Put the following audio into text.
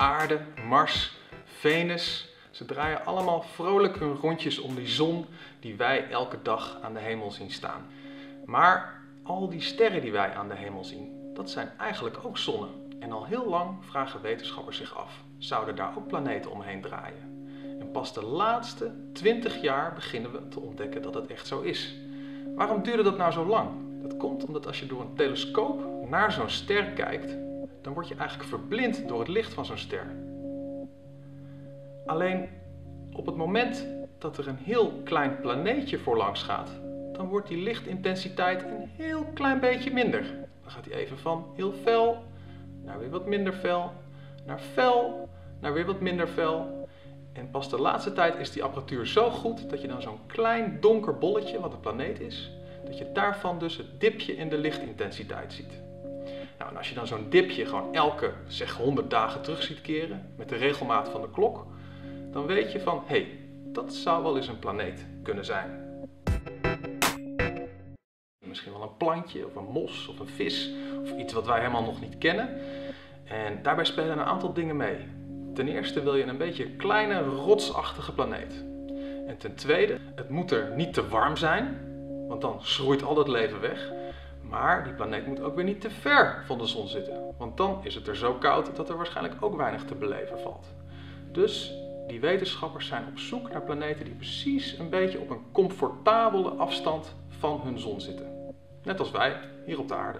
aarde, Mars, Venus. Ze draaien allemaal vrolijk hun rondjes om die zon die wij elke dag aan de hemel zien staan. Maar al die sterren die wij aan de hemel zien, dat zijn eigenlijk ook zonnen. En al heel lang vragen wetenschappers zich af, zouden daar ook planeten omheen draaien? En pas de laatste 20 jaar beginnen we te ontdekken dat het echt zo is. Waarom duurde dat nou zo lang? Dat komt omdat als je door een telescoop naar zo'n ster kijkt, dan word je eigenlijk verblind door het licht van zo'n ster. Alleen op het moment dat er een heel klein planeetje voorlangs gaat, dan wordt die lichtintensiteit een heel klein beetje minder. Dan gaat hij even van heel fel naar weer wat minder fel, naar fel, naar weer wat minder fel. En pas de laatste tijd is die apparatuur zo goed dat je dan zo'n klein donker bolletje, wat een planeet is, dat je daarvan dus het dipje in de lichtintensiteit ziet. Nou, en als je dan zo'n dipje gewoon elke, zeg 100 dagen terug ziet keren, met de regelmaat van de klok, dan weet je van, hé, hey, dat zou wel eens een planeet kunnen zijn. Misschien wel een plantje, of een mos, of een vis, of iets wat wij helemaal nog niet kennen. En daarbij spelen een aantal dingen mee. Ten eerste wil je een beetje een kleine, rotsachtige planeet. En ten tweede, het moet er niet te warm zijn, want dan schroeit al het leven weg. Maar die planeet moet ook weer niet te ver van de zon zitten, want dan is het er zo koud dat er waarschijnlijk ook weinig te beleven valt. Dus die wetenschappers zijn op zoek naar planeten die precies een beetje op een comfortabele afstand van hun zon zitten. Net als wij hier op de aarde.